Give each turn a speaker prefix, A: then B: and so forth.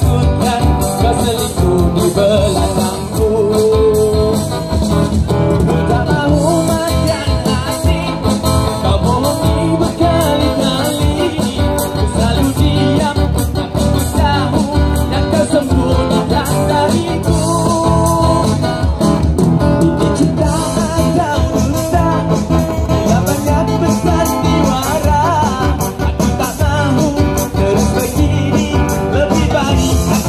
A: good. right.